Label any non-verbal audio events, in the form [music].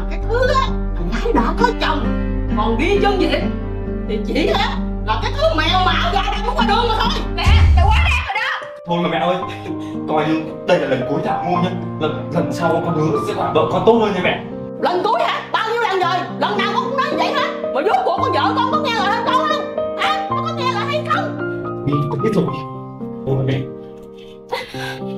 mà cái thứ á thằng gái đã có chồng. Còn đi chân diện thì chỉ á là cái thứ mèo mạo gà đang muốn qua đường mà thôi. Mẹ, mẹ quá đáng rồi đó. Thôi mà mẹ ơi coi như đây là lần cuối thả mua nhá. Lần lần sau con hứa sẽ làm vợ con tốt hơn nha mẹ. Lần cuối hả? Bao nhiêu lần rồi? Lần nào con cũng nói như vậy hết. Mà rốt cuộc con vợ con có nghe lời hơn con không? Hả? Nó có nghe lời hay không? Biết biết rồi. [laughs]